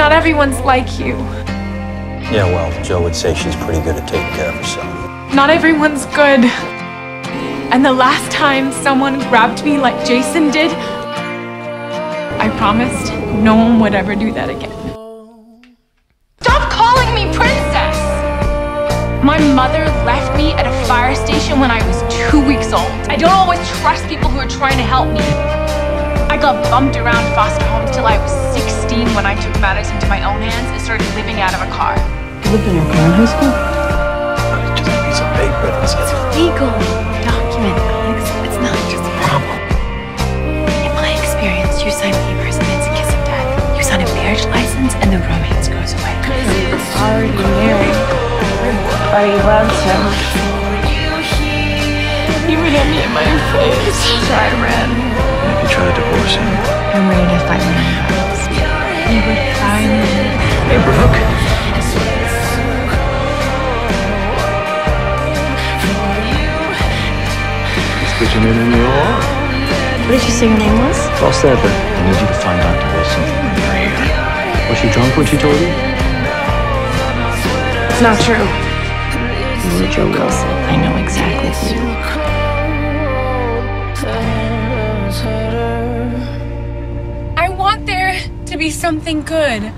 Not everyone's like you. Yeah, well, Jo would say she's pretty good at taking care of herself. Not everyone's good. And the last time someone grabbed me like Jason did, I promised no one would ever do that again. Stop calling me princess! My mother left me at a fire station when I was two weeks old. I don't always trust people who are trying to help me. I got bumped around foster homes till I was 16 when I into my own hands and started living out of a car. You lived in your car in high school? It's Just a piece of paper that says legal document, Alex. It's not just a problem. In my experience, you sign papers and it's a kiss of death. You sign a marriage license and the romance goes away. Already married. Are you allowed to? You would hit me in my face. Sorry, Red. Maybe try to divorce him. I'm ready Hey, Brooke. Put your name in your heart. What did you say your name was? Foster, but I need you to find Dr. Wilson over here. Was she drunk when she told you? It's not true. You were Jo Wilson. I know exactly who you are. I want there to be something good.